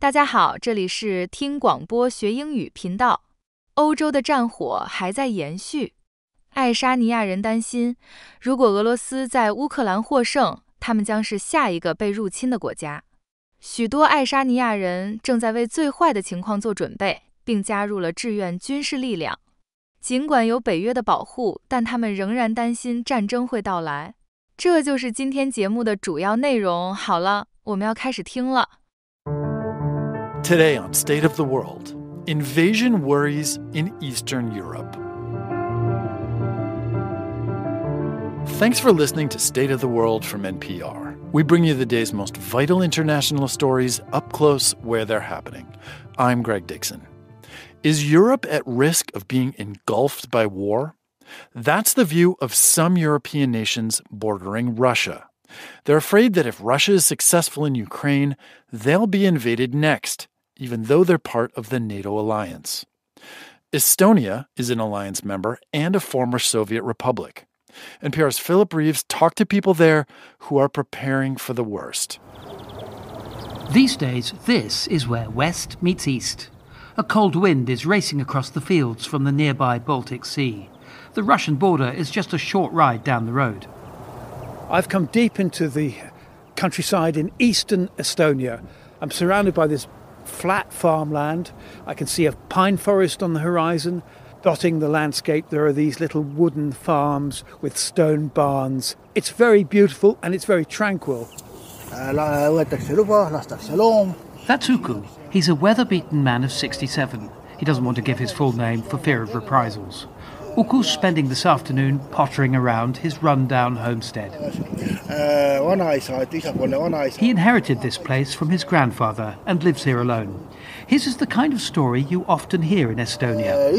大家好，这里是听广播学英语频道。欧洲的战火还在延续，爱沙尼亚人担心，如果俄罗斯在乌克兰获胜，他们将是下一个被入侵的国家。许多爱沙尼亚人正在为最坏的情况做准备，并加入了志愿军事力量。尽管有北约的保护，但他们仍然担心战争会到来。这就是今天节目的主要内容。好了，我们要开始听了。Today on State of the World, invasion worries in Eastern Europe. Thanks for listening to State of the World from NPR. We bring you the day's most vital international stories up close where they're happening. I'm Greg Dixon. Is Europe at risk of being engulfed by war? That's the view of some European nations bordering Russia. They're afraid that if Russia is successful in Ukraine, they'll be invaded next, even though they're part of the NATO alliance. Estonia is an alliance member and a former Soviet republic. NPR's Philip Reeves talked to people there who are preparing for the worst. These days, this is where West meets East. A cold wind is racing across the fields from the nearby Baltic Sea. The Russian border is just a short ride down the road. I've come deep into the countryside in eastern Estonia. I'm surrounded by this flat farmland. I can see a pine forest on the horizon. Dotting the landscape, there are these little wooden farms with stone barns. It's very beautiful and it's very tranquil. That's Uku. He's a weather beaten man of 67. He doesn't want to give his full name for fear of reprisals. Uku's spending this afternoon pottering around his run-down homestead. He inherited this place from his grandfather and lives here alone. His is the kind of story you often hear in Estonia.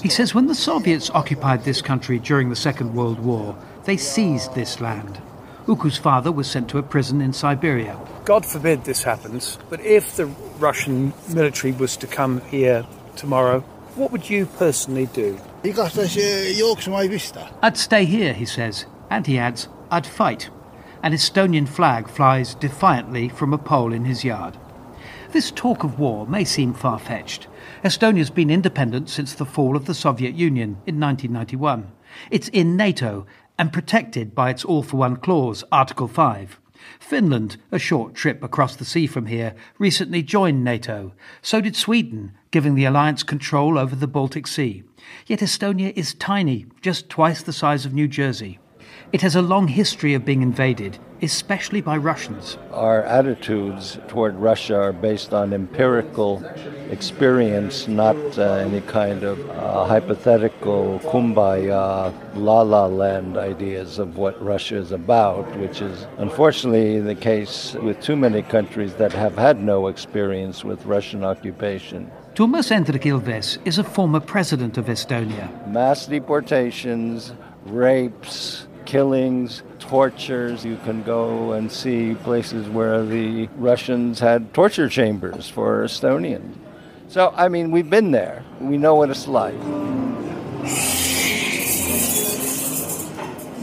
He says when the Soviets occupied this country during the Second World War, they seized this land. Uku's father was sent to a prison in Siberia. God forbid this happens, but if the Russian military was to come here tomorrow, what would you personally do? I'd stay here, he says, and he adds, I'd fight. An Estonian flag flies defiantly from a pole in his yard. This talk of war may seem far fetched. Estonia's been independent since the fall of the Soviet Union in 1991. It's in NATO and protected by its All for One clause, Article 5. Finland, a short trip across the sea from here, recently joined NATO. So did Sweden, giving the alliance control over the Baltic Sea. Yet Estonia is tiny, just twice the size of New Jersey. It has a long history of being invaded, especially by Russians. Our attitudes toward Russia are based on empirical experience, not uh, any kind of uh, hypothetical kumbaya, la la land ideas of what Russia is about, which is unfortunately the case with too many countries that have had no experience with Russian occupation. Toomas Hendrik Ilves is a former president of Estonia. Mass deportations, rapes, killings, tortures. You can go and see places where the Russians had torture chambers for Estonians. So, I mean, we've been there. We know what it's like.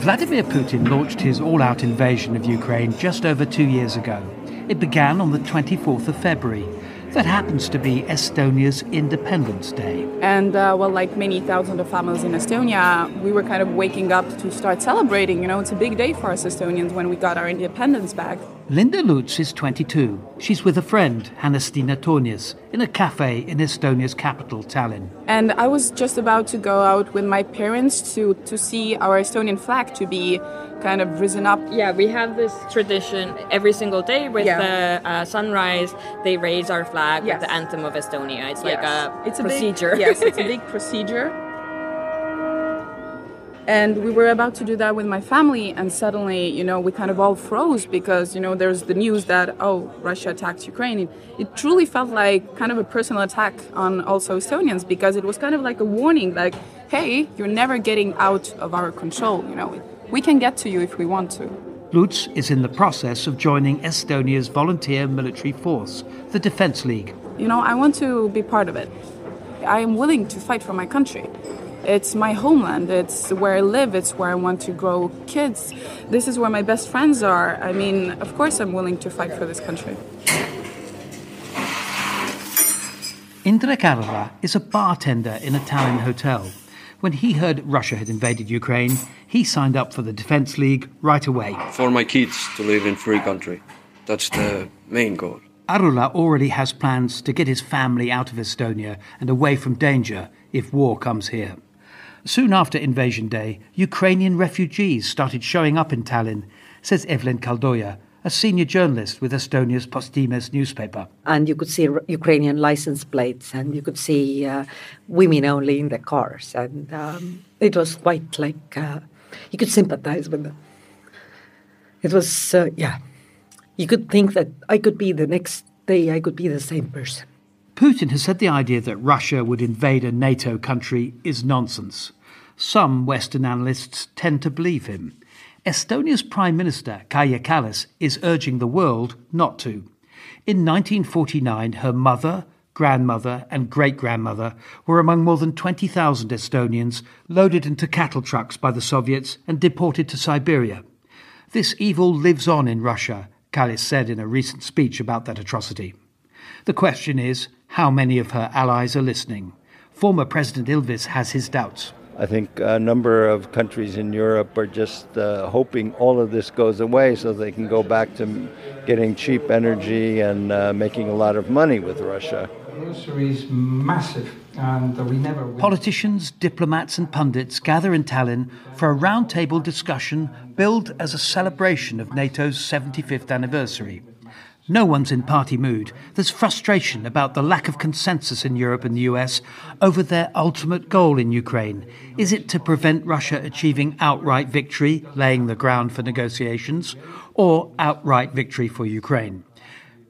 Vladimir Putin launched his all out invasion of Ukraine just over two years ago. It began on the 24th of February that happens to be Estonia's Independence Day. And uh, well, like many thousands of families in Estonia, we were kind of waking up to start celebrating. You know, it's a big day for us Estonians when we got our independence back. Linda Lutz is 22. She's with a friend, Hannestina Tonius, in a cafe in Estonia's capital, Tallinn. And I was just about to go out with my parents to, to see our Estonian flag to be kind of risen up. Yeah, we have this tradition every single day with Yeah. the uh, sunrise. They raise our flag Yes. with the anthem of Estonia. It's like Yes. a it's procedure. A big, yes, it's a big procedure. And we were about to do that with my family, and suddenly, you know, we kind of all froze because, you know, there's the news that, oh, Russia attacked Ukraine. It, it truly felt like kind of a personal attack on also Estonians because it was kind of like a warning, like, hey, you're never getting out of our control, you know. We can get to you if we want to. Lutz is in the process of joining Estonia's volunteer military force, the Defense League. You know, I want to be part of it. I am willing to fight for my country. It's my homeland. It's where I live. It's where I want to grow kids. This is where my best friends are. I mean, of course, I'm willing to fight for this country. Indrek Arula is a bartender in a Tallinn hotel. When he heard Russia had invaded Ukraine, he signed up for the Defense League right away. For my kids to live in free country. That's the main goal. Arula already has plans to get his family out of Estonia and away from danger if war comes here. Soon after invasion day, Ukrainian refugees started showing up in Tallinn, says Evelyn Kaldoja, a senior journalist with Estonia's Postimees newspaper. And you could see Ukrainian license plates, and you could see uh, women only in the cars, and um, it was quite like uh, you could sympathize with them. It was, uh, yeah, you could think that I could be the next day, I could be the same person. Putin has said the idea that Russia would invade a NATO country is nonsense. Some Western analysts tend to believe him. Estonia's Prime Minister, Kaja Kallas, is urging the world not to. In 1949, her mother, grandmother, and great grandmother were among more than 20,000 Estonians loaded into cattle trucks by the Soviets and deported to Siberia. This evil lives on in Russia, Kallas said in a recent speech about that atrocity. The question is how many of her allies are listening? Former President Ilves has his doubts. I think a number of countries in Europe are just uh, hoping all of this goes away so they can go back to getting cheap energy and uh, making a lot of money with Russia. Russia is massive, and we never. Win. Politicians, diplomats, and pundits gather in Tallinn for a roundtable discussion billed as a celebration of NATO's 75th anniversary. No one's in party mood. There's frustration about the lack of consensus in Europe and the US over their ultimate goal in Ukraine. Is it to prevent Russia achieving outright victory, laying the ground for negotiations, or outright victory for Ukraine?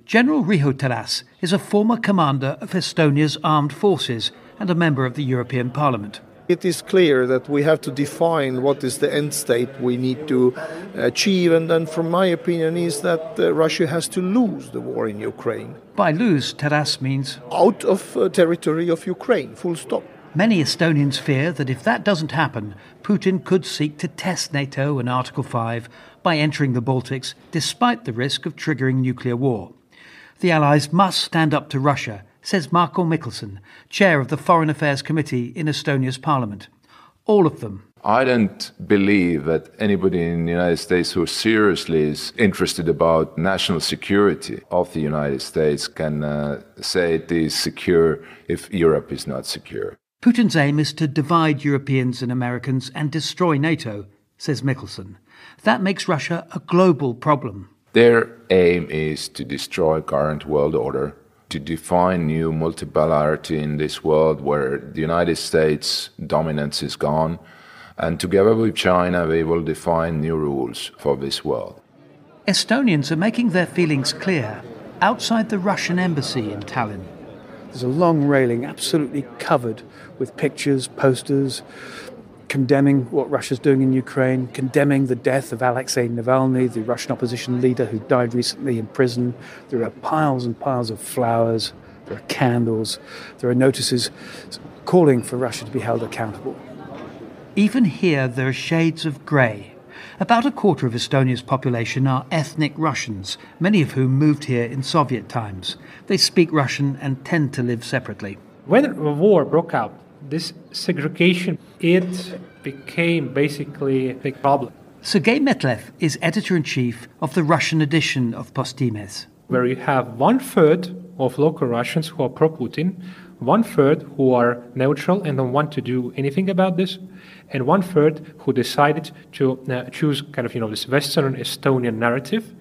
General Riho Terras is a former commander of Estonia's armed forces and a member of the European Parliament. It is clear that we have to define what is the end state we need to achieve, and then, from my opinion, is that uh, Russia has to lose the war in Ukraine. By lose, Terras means out of uh, territory of Ukraine, full stop. Many Estonians fear that if that doesn't happen, Putin could seek to test NATO and Article 5 by entering the Baltics, despite the risk of triggering nuclear war. The Allies must stand up to Russia says Marko Mihkelson, chair of the Foreign Affairs Committee in Estonia's parliament. All of them. I don't believe that anybody in the United States who seriously is interested about national security of the United States can uh, say it is secure if Europe is not secure. Putin's aim is to divide Europeans and Americans and destroy NATO, says Mihkelson. That makes Russia a global problem. Their aim is to destroy current world order to define new multipolarity in this world where the United States dominance is gone. And together with China, we will define new rules for this world. Estonians are making their feelings clear outside the Russian embassy in Tallinn. There's a long railing absolutely covered with pictures, posters, condemning what Russia's doing in Ukraine, condemning the death of Alexei Navalny, the Russian opposition leader who died recently in prison. There are piles and piles of flowers, there are candles, there are notices calling for Russia to be held accountable. Even here, there are shades of grey. About a quarter of Estonia's population are ethnic Russians, many of whom moved here in Soviet times. They speak Russian and tend to live separately. When the war broke out, this segregation it became basically a big problem. Sergei Metlev is editor in chief of the Russian edition of Postimees. Where you have one third of local Russians who are pro Putin, one third who are neutral and don't want to do anything about this, and one third who decided to uh, choose kind of you know this Western Estonian narrative.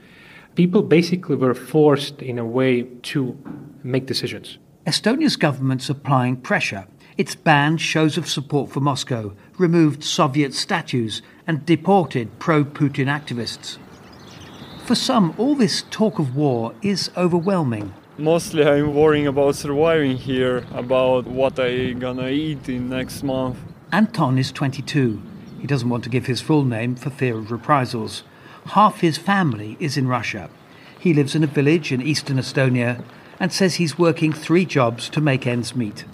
People basically were forced in a way to make decisions. Estonia's government's applying pressure it's banned shows of support for Moscow, removed Soviet statues, and deported pro Putin activists. For some, all this talk of war is overwhelming. Mostly I'm worrying about surviving here, about what I gonna eat in next month. Anton is 22. He doesn't want to give his full name for fear of reprisals. Half his family is in Russia. He lives in a village in eastern Estonia and says he's working three jobs to make ends meet.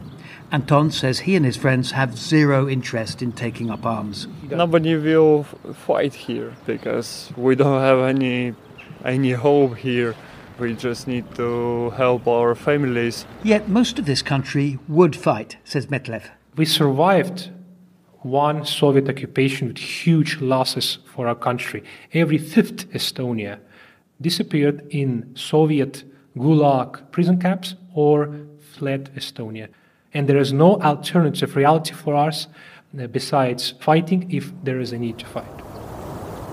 Anton says he and his friends have zero interest in taking up arms. Nobody will fight here because we don't have any any hope here. We just need to help our families. Yet most of this country would fight, says Metlev. We survived one Soviet occupation with huge losses for our country. Every fifth Estonia disappeared in Soviet Gulag prison camps or fled Estonia. And there is no alternative reality for us uh, besides fighting if there is a need to fight.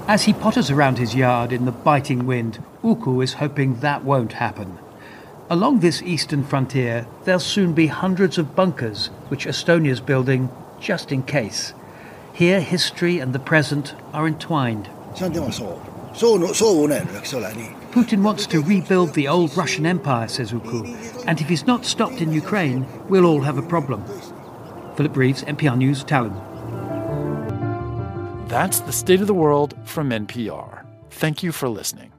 As he potters around his yard in the biting wind, Uku is hoping that won't happen. Along this eastern frontier, there'll soon be hundreds of bunkers which Estonia's building just in case. Here, history and the present are entwined. Putin wants to rebuild the old Russian Empire, says Uku, and if he's not stopped in Ukraine, we'll all have a problem. Philip Reeves, NPR News, Tallinn. That's the state of the world from NPR. Thank you for listening.